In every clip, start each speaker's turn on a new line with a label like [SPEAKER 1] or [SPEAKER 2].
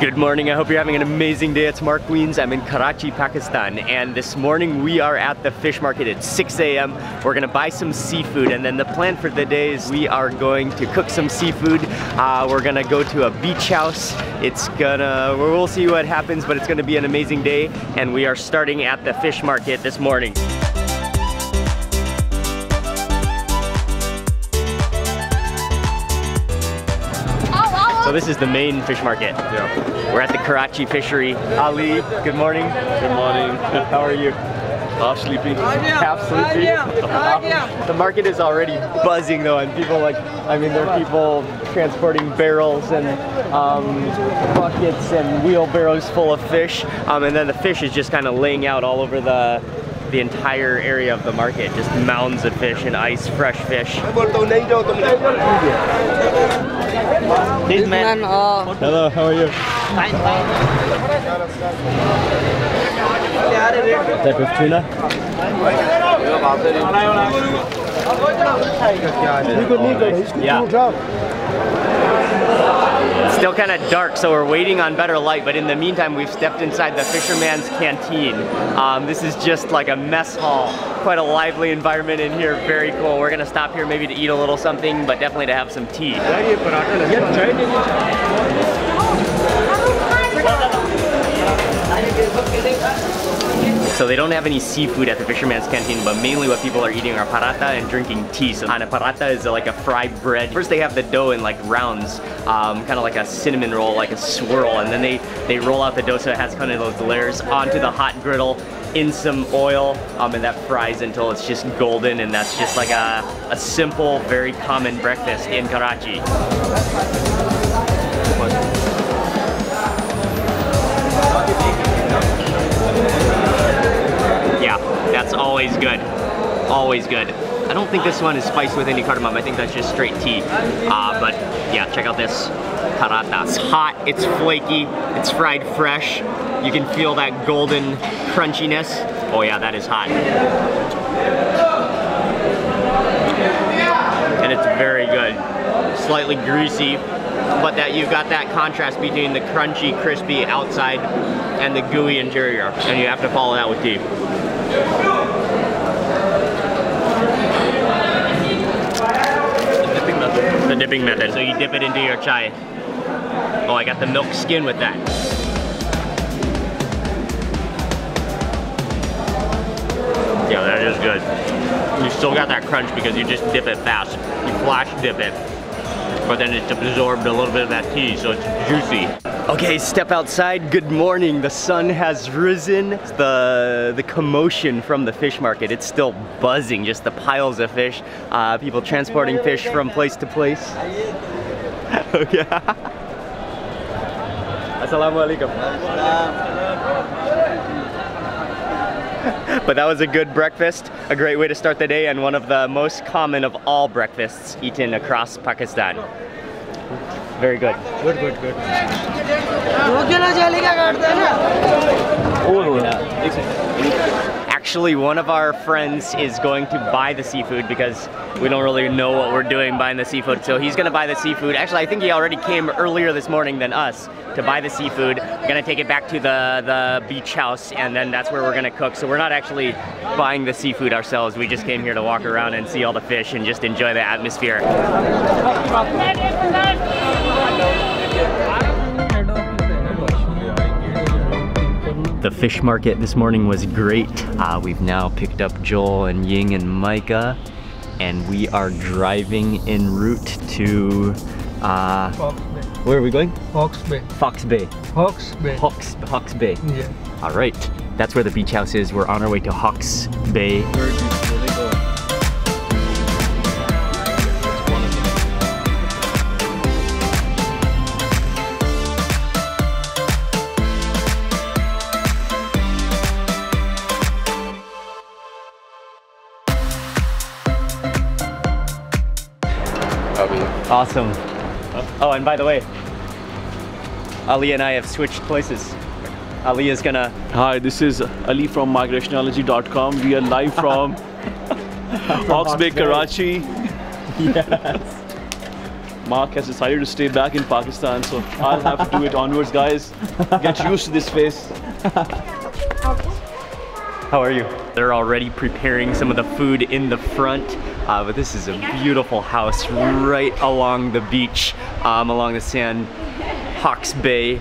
[SPEAKER 1] Good morning, I hope you're having an amazing day. It's Mark Wiens, I'm in Karachi, Pakistan, and this morning we are at the fish market at 6 a.m. We're gonna buy some seafood, and then the plan for the day is we are going to cook some seafood. Uh, we're gonna go to a beach house. It's gonna, we'll see what happens, but it's gonna be an amazing day, and we are starting at the fish market this morning. So this is the main fish market.
[SPEAKER 2] Yeah.
[SPEAKER 1] We're at the Karachi fishery. Ali, good morning.
[SPEAKER 2] Good morning.
[SPEAKER 1] How are you?
[SPEAKER 2] Half sleepy.
[SPEAKER 1] Half sleepy. the market is already buzzing though, and people like, I mean, there are people transporting barrels and um, buckets and wheelbarrows full of fish, um, and then the fish is just kind of laying out all over the the entire area of the market, just mounds of fish and ice, fresh fish. This man.
[SPEAKER 3] uh,
[SPEAKER 1] Hello, how are you?
[SPEAKER 3] fine, fine.
[SPEAKER 1] Type of tuna? Yeah. Still kind of dark, so we're waiting on better light, but in the meantime, we've stepped inside the Fisherman's Canteen. Um, this is just like a mess hall. Quite a lively environment in here, very cool. We're gonna stop here maybe to eat a little something, but definitely to have some tea. So they don't have any seafood at the Fisherman's Canteen, but mainly what people are eating are paratha and drinking tea. So and a paratha is like a fried bread. First they have the dough in like rounds, um, kind of like a cinnamon roll, like a swirl, and then they, they roll out the dough so it has kind of those layers onto the hot griddle in some oil, um, and that fries until it's just golden, and that's just like a, a simple, very common breakfast in Karachi. Always good. Always good. I don't think this one is spiced with any cardamom. I think that's just straight tea. Uh, but yeah, check out this paratha. It's hot, it's flaky, it's fried fresh. You can feel that golden crunchiness. Oh yeah, that is hot. And it's very good. Slightly greasy, but that you've got that contrast between the crunchy, crispy outside and the gooey interior. And you have to follow that with tea. The dipping method. So you dip it into your chai. Oh, I got the milk skin with that. Yeah, that is good. You still got that crunch because you just dip it fast. You flash dip it. But then it's absorbed a little bit of that tea, so it's juicy. Okay, step outside. Good morning. The sun has risen. The the commotion from the fish market. It's still buzzing. Just the piles of fish. Uh, people transporting fish from place to place. okay. Assalamualaikum. But that was a good breakfast, a great way to start the day, and one of the most common of all breakfasts eaten across Pakistan. Very good.
[SPEAKER 2] Good, good, good.
[SPEAKER 1] Actually, one of our friends is going to buy the seafood because we don't really know what we're doing buying the seafood. So he's gonna buy the seafood. Actually, I think he already came earlier this morning than us to buy the seafood. We're gonna take it back to the, the beach house and then that's where we're gonna cook. So we're not actually buying the seafood ourselves. We just came here to walk around and see all the fish and just enjoy the atmosphere. The fish market this morning was great. Uh, we've now picked up Joel and Ying and Micah, and we are driving en route to. Uh,
[SPEAKER 4] Hawks Bay.
[SPEAKER 1] where are we going?
[SPEAKER 4] Fox Bay.
[SPEAKER 1] Fox Bay.
[SPEAKER 4] Hawks Bay.
[SPEAKER 1] Hawks, Hawks Bay.
[SPEAKER 4] Yeah.
[SPEAKER 1] All right, that's where the beach house is. We're on our way to Hawks Bay. Awesome. Oh, and by the way, Ali and I have switched places. Ali is gonna.
[SPEAKER 2] Hi, this is Ali from migrationology.com. We are live from Hawks Bay, Karachi.
[SPEAKER 1] Yes.
[SPEAKER 2] Mark has decided to stay back in Pakistan, so I'll have to do it onwards, guys. Get used to this face.
[SPEAKER 1] How are you? They're already preparing some of the food in the front, uh, but this is a beautiful house right along the beach, um, along the San Hawks Bay.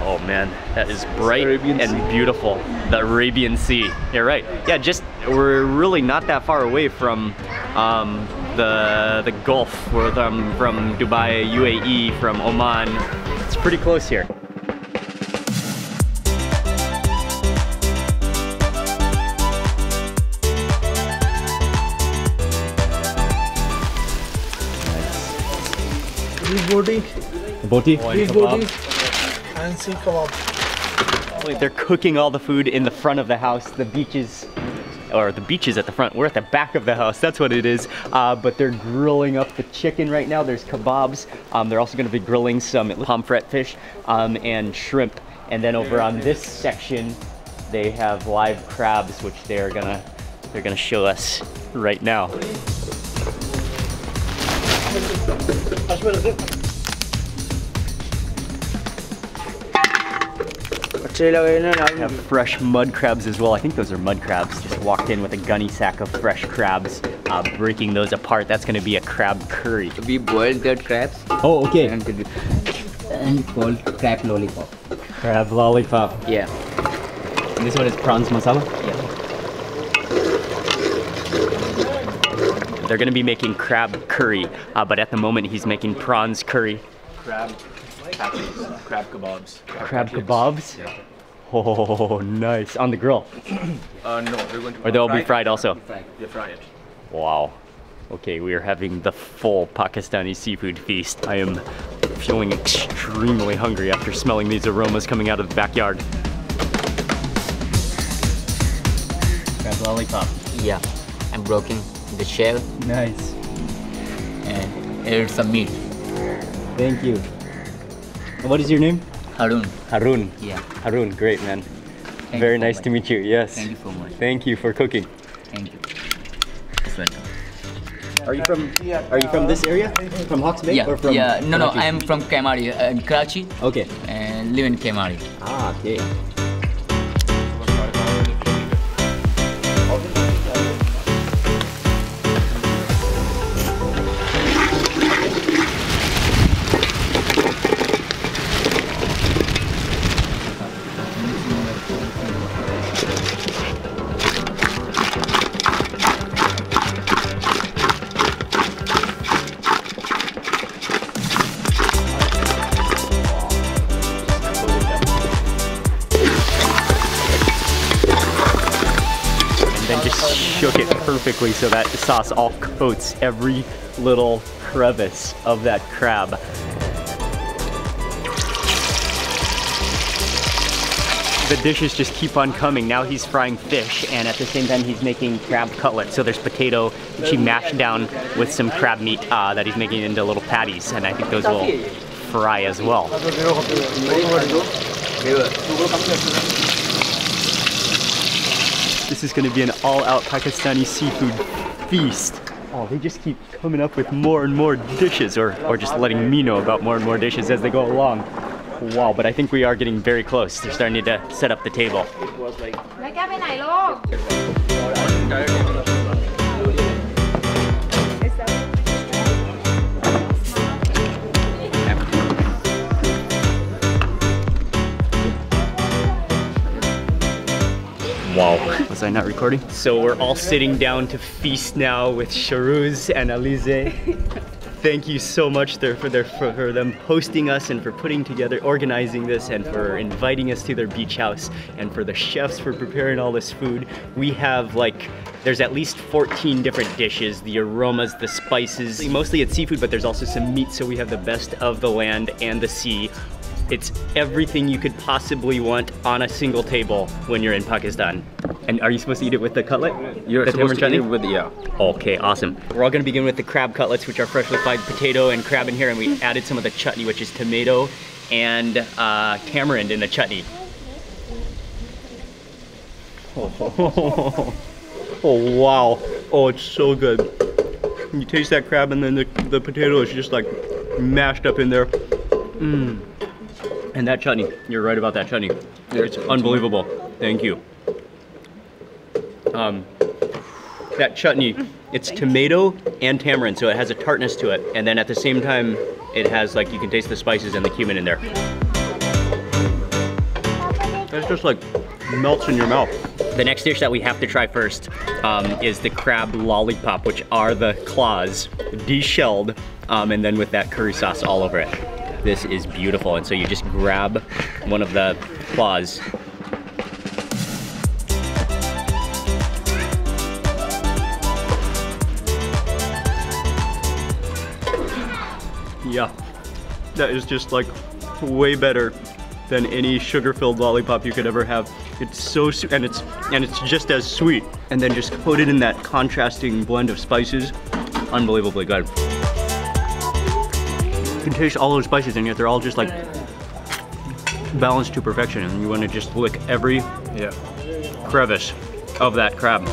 [SPEAKER 1] Oh man, that is bright and beautiful. The Arabian Sea. You're right. Yeah, just we're really not that far away from um, the the Gulf. We're from, from Dubai, UAE, from Oman. It's pretty close here.
[SPEAKER 3] Beef boti,
[SPEAKER 1] Boti.
[SPEAKER 3] beef boti, and sea kebab.
[SPEAKER 1] They're cooking all the food in the front of the house. The beaches, or the beaches at the front. We're at the back of the house. That's what it is. Uh, but they're grilling up the chicken right now. There's kebabs. Um, they're also going to be grilling some pomfret fish um, and shrimp. And then over on this section, they have live crabs, which they're gonna they're gonna show us right now. I have fresh mud crabs as well. I think those are mud crabs. Just walked in with a gunny sack of fresh crabs. Uh, breaking those apart, that's gonna be a crab curry.
[SPEAKER 4] We boiled the crabs.
[SPEAKER 1] Oh, okay.
[SPEAKER 4] And, called crab lollipop.
[SPEAKER 1] Crab lollipop.
[SPEAKER 4] Yeah.
[SPEAKER 1] And this one is prawns masala?
[SPEAKER 4] Yeah.
[SPEAKER 1] They're going to be making crab curry, uh, but at the moment he's making prawns curry.
[SPEAKER 2] Crab patties, crab kebabs.
[SPEAKER 1] Crab kebabs. Oh, nice. On the grill.
[SPEAKER 2] Uh, no, they're going to.
[SPEAKER 1] Or they'll be fried also.
[SPEAKER 2] Yeah, fry it.
[SPEAKER 1] Wow. Okay, we are having the full Pakistani seafood feast. I am feeling extremely hungry after smelling these aromas coming out of the backyard. Crab lollipop.
[SPEAKER 4] Yeah. I'm broken the shell
[SPEAKER 1] Nice.
[SPEAKER 4] and add some meat.
[SPEAKER 1] Thank you. What is your name?
[SPEAKER 4] Harun.
[SPEAKER 1] Harun.
[SPEAKER 4] Yeah.
[SPEAKER 1] Harun, great man.
[SPEAKER 4] Thank
[SPEAKER 1] Very nice
[SPEAKER 4] much.
[SPEAKER 1] to meet you. Yes.
[SPEAKER 4] Thank you so much.
[SPEAKER 1] Thank you for cooking.
[SPEAKER 4] Thank you. Welcome.
[SPEAKER 1] Are you from Are you from this area? From Hawks Bay
[SPEAKER 4] Yeah.
[SPEAKER 1] or from
[SPEAKER 4] yeah. No, no. I'm from Kemari, uh, in Karachi,
[SPEAKER 1] Okay.
[SPEAKER 4] and live in Kemari.
[SPEAKER 1] Ah, okay. Perfectly so that sauce all coats every little crevice of that crab. The dishes just keep on coming. Now he's frying fish, and at the same time he's making crab cutlets. So there's potato, which he mashed down with some crab meat uh, that he's making into little patties, and I think those will fry as well. This is gonna be an all-out Pakistani seafood feast. Oh, they just keep coming up with more and more dishes, or, or just letting me know about more and more dishes as they go along. Wow, but I think we are getting very close. They're starting to set up the table. Was I not recording? So we're all sitting down to feast now with Shehroze and Alizeh. Thank you so much there for their for, for them hosting us and for putting together, organizing this, and for inviting us to their beach house, and for the chefs for preparing all this food. We have like there's at least 14 different dishes, the aromas, the spices. Mostly it's seafood, but there's also some meat, so we have the best of the land and the sea. It's everything you could possibly want on a single table when you're in Pakistan. And are you supposed to eat it with the cutlet?
[SPEAKER 5] You're
[SPEAKER 1] the
[SPEAKER 5] supposed
[SPEAKER 1] tamarind
[SPEAKER 5] to
[SPEAKER 1] chutney?
[SPEAKER 5] eat with yeah.
[SPEAKER 1] Okay, awesome. We're all gonna begin with the crab cutlets, which are freshly fried potato and crab in here, and we added some of the chutney, which is tomato and uh, tamarind in the chutney. Oh, oh wow. Oh, it's so good. You taste that crab and then the, the potato is just like mashed up in there. Mmm. And that chutney, you're right about that chutney. It's unbelievable. Thank you. Um, that chutney, it's tomato and tamarind, so it has a tartness to it. And then at the same time, it has like, you can taste the spices and the cumin in there. It's just like melts in your mouth. The next dish that we have to try first um, is the crab lollipop, which are the claws deshelled um, and then with that curry sauce all over it. This is beautiful. And so you just grab one of the claws. Yeah, that is just like way better than any sugar-filled lollipop you could ever have. It's so sweet, and it's and it's just as sweet. And then just coated in that contrasting blend of spices, unbelievably good. You can taste all those spices, and yet they're all just like balanced to perfection. And you want to just lick every
[SPEAKER 5] Yeah.
[SPEAKER 1] crevice of that crab.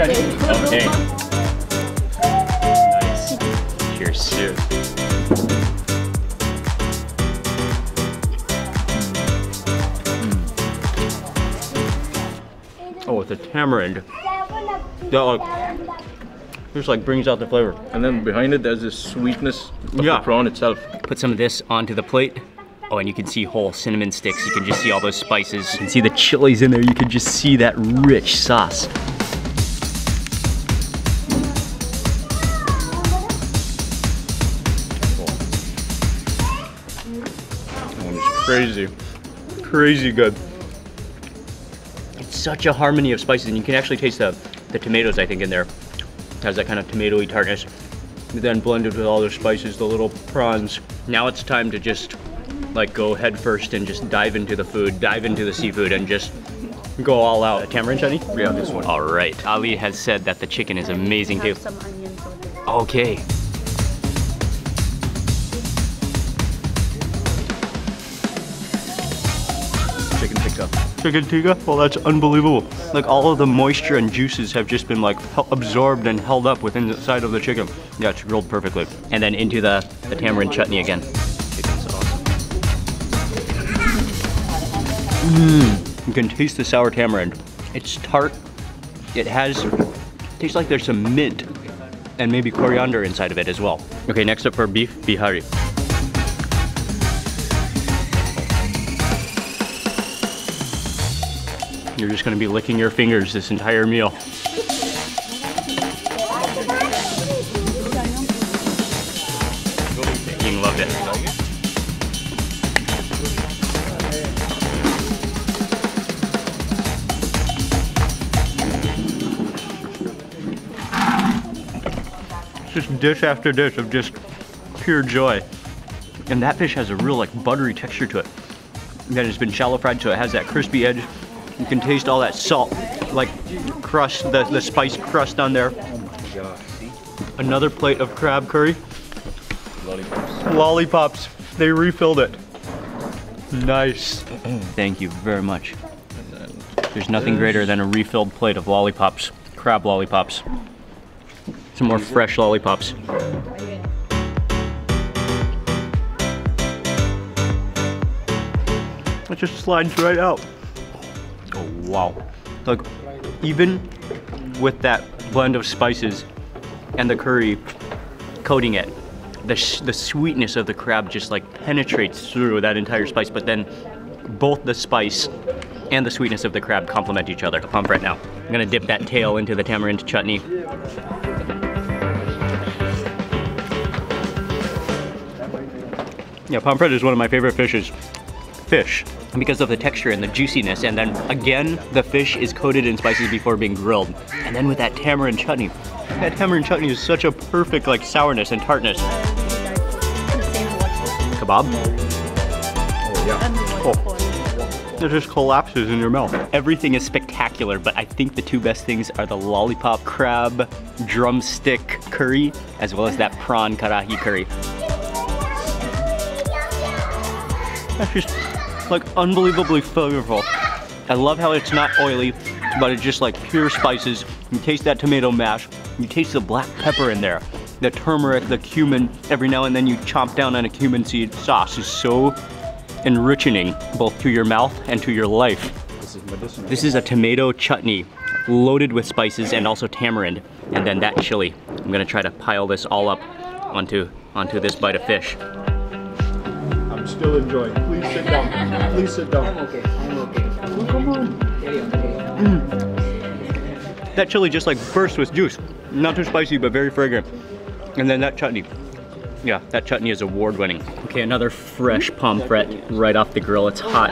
[SPEAKER 1] Okay. Nice. Cheers. Cheers. Oh, it's a tamarind. That like, just like brings out the flavor.
[SPEAKER 5] And then behind it, there's this sweetness of
[SPEAKER 1] Yeah.
[SPEAKER 5] the prawn itself.
[SPEAKER 6] Put some of this onto the plate. Oh, and you can see whole cinnamon sticks. You can just see all those spices. You can see the chilies in there. You can just see that rich sauce.
[SPEAKER 1] Crazy. Crazy good. It's such a harmony of spices, and you can actually taste the, the tomatoes, I think, in there. It has that kind of tomatoey tartness. Then blended with all the spices, the little prawns. Now it's time to just like go head first and just dive into the food, dive into the seafood, and just go all out. A tamarind chutney?
[SPEAKER 5] Yeah, this one.
[SPEAKER 6] All right. Ali has said that the chicken is amazing too.
[SPEAKER 7] some onions.
[SPEAKER 6] Okay.
[SPEAKER 5] Chicken tikka?
[SPEAKER 1] Well, that's unbelievable. Like all of the moisture and juices have just been like absorbed and held up within the side of the chicken. Yeah, it's grilled perfectly.
[SPEAKER 6] And then into the, the tamarind chutney again.
[SPEAKER 5] Sauce.
[SPEAKER 1] You can taste the sour tamarind. It's tart. It has, tastes like there's some mint and maybe coriander inside of it as well. Okay, next up for beef bihari. You're just gonna be licking your fingers this entire meal.
[SPEAKER 6] Ying loved it.
[SPEAKER 1] It's just dish after dish of just pure joy. And that fish has a real like buttery texture to it. Then it's been shallow fried, so it has that crispy edge. You can taste all that salt, like crust, the, the spice crust on there. Another plate of crab curry.
[SPEAKER 5] Lollipops.
[SPEAKER 1] Lollipops. They refilled it. Nice. Thank you very much. There's nothing greater than a refilled plate of lollipops, crab lollipops. Some more fresh lollipops. It just slides right out. Wow. Like, even with that blend of spices and the curry coating it, the, the sweetness of the crab just like penetrates through that entire spice, but then both the spice and the sweetness of the crab complement each other. Pump right now. I'm gonna dip that tail into the tamarind chutney. Yeah, pomfret is one of my favorite fishes. Fish. Because of the texture and the juiciness, and then again, the fish is coated in spices before being grilled. And then with that tamarind chutney, that tamarind chutney is such a perfect like sourness and tartness. Kebab?
[SPEAKER 5] Oh, yeah.
[SPEAKER 1] Oh. It just collapses in your mouth.
[SPEAKER 6] Everything is spectacular, but I think the two best things are the lollipop crab drumstick curry, as well as that prawn karahi curry.
[SPEAKER 1] That's just like unbelievably flavorful. I love how it's not oily.
[SPEAKER 2] but it's just like pure spices. You taste that tomato mash. You taste the black pepper in there. The turmeric, the cumin. Every now and then you chomp down on a cumin seed sauce is so enriching both to your mouth and to your life.
[SPEAKER 5] This is.
[SPEAKER 2] This is a tomato chutney loaded with spices and also tamarind and then that chili. I'm gonna try to pile this all up onto onto this bite of fish.
[SPEAKER 5] I'm still enjoying. Please sit down. Please sit down.
[SPEAKER 4] okay. I'm okay.
[SPEAKER 5] Oh, come on.
[SPEAKER 4] Carry on. Carry on.
[SPEAKER 2] That chili just like bursts with juice. Not too spicy, but very fragrant. And then that chutney. Yeah, that chutney is award winning. Okay, another fresh pomfret right off the grill. It's oh, hot.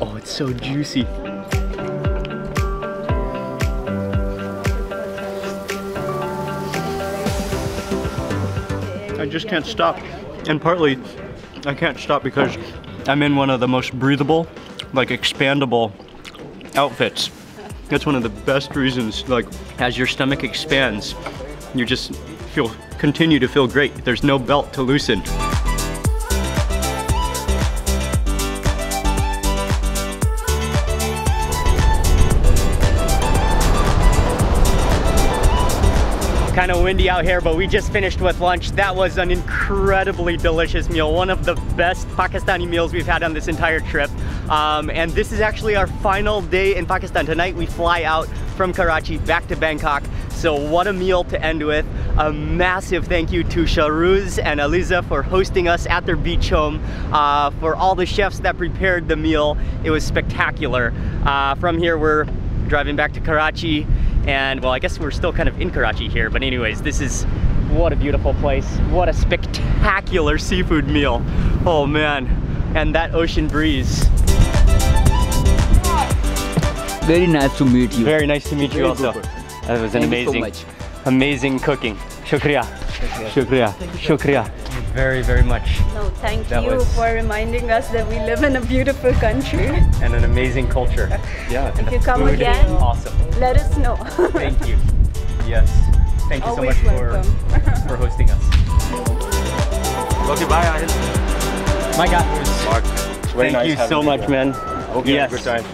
[SPEAKER 2] Oh, it's so juicy. I just can't stop. And partly, I can't stop because I'm in one of the most breathable, like expandable outfits. That's one of the best reasons, like, as your stomach expands, you just feel, continue to feel great. There's no belt to loosen. Kind of windy out here, but we just finished with lunch. That was an incredibly delicious meal. One of the best Pakistani meals we've had on this entire trip. Um, and this is actually our final day in Pakistan. Tonight we fly out from Karachi back to Bangkok. So what a meal to end with. A massive thank you to Shehroze and Alizeh for hosting us at their beach home, uh, for all the chefs that prepared the meal. It was spectacular. Uh, from here, we're driving back to Karachi and well, I guess we're still kind of in Karachi here, but anyways, this is what a beautiful place. What a spectacular seafood meal. Oh man, and that ocean breeze.
[SPEAKER 4] Very nice to meet you.
[SPEAKER 2] Very nice to meet you also.
[SPEAKER 4] good.
[SPEAKER 2] That was an
[SPEAKER 4] Thank you so
[SPEAKER 2] amazing,
[SPEAKER 4] much.
[SPEAKER 2] amazing cooking. Shukriya. Shukriya. Shukriya. Very, very much.
[SPEAKER 7] No, thank
[SPEAKER 2] That
[SPEAKER 7] you
[SPEAKER 2] was-
[SPEAKER 7] for reminding us that we live in a beautiful country.
[SPEAKER 2] And an amazing culture. Yeah.
[SPEAKER 7] If you come
[SPEAKER 2] Food,
[SPEAKER 7] again,
[SPEAKER 2] Awesome.
[SPEAKER 7] let us know.
[SPEAKER 2] Thank you. Yes. Thank you so much for,
[SPEAKER 7] welcome.
[SPEAKER 2] for hosting us.
[SPEAKER 5] Okay, bye, Ahil.
[SPEAKER 2] My God.
[SPEAKER 5] Mark, it's
[SPEAKER 2] Thank
[SPEAKER 5] nice
[SPEAKER 2] you so much,
[SPEAKER 5] here.
[SPEAKER 2] man.
[SPEAKER 5] Okay,
[SPEAKER 2] Yes.
[SPEAKER 5] good time.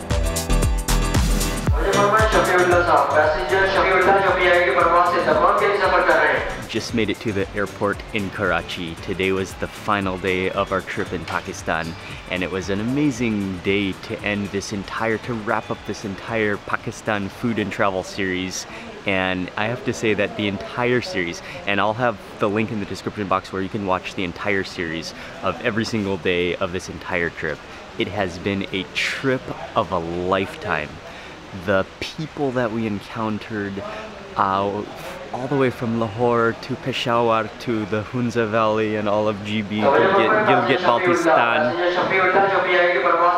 [SPEAKER 1] Just made it to the airport in Karachi. Today was the final day of our trip in Pakistan and it was an amazing day to end this entire, to wrap up this entire Pakistan food and travel series. And I have to say that the entire series, and I'll have the link in the description box where you can watch the entire series of every single day of this entire trip. It has been a trip of a lifetime the people that we encountered uh, all the way from Lahore to Peshawar to the Hunza Valley and all of GB, Gilgit, Baltistan,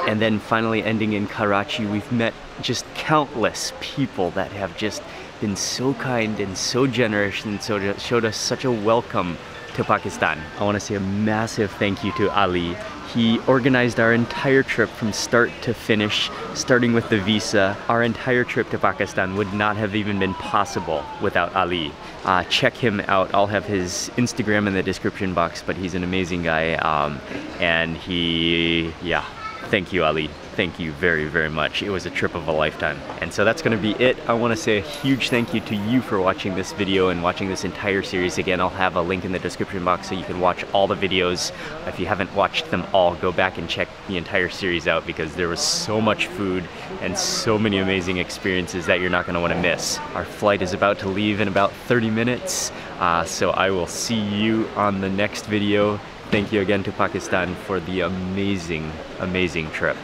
[SPEAKER 1] and then finally ending in Karachi. We've met just countless people that have just been so kind and so generous and so showed us such a welcome to Pakistan. I want to say a massive thank you to Ali. He organized our entire trip from start to finish, starting with the visa. Our entire trip to Pakistan would not have even been possible without Ali. Uh, check him out. I'll have his Instagram in the description box, but he's an amazing guy. Um, and he, yeah, thank you, Ali. Thank you very, very much. It was a trip of a lifetime. And so that's gonna be it. I wanna say a huge thank you to you for watching this video and watching this entire series. Again, I'll have a link in the description box so you can watch all the videos. If you haven't watched them all, go back and check the entire series out because there was so much food and so many amazing experiences that you're not gonna wanna miss. Our flight is about to leave in about 30 minutes, uh, so I will see you on the next video. Thank you again to Pakistan for the amazing, amazing trip.